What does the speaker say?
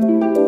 you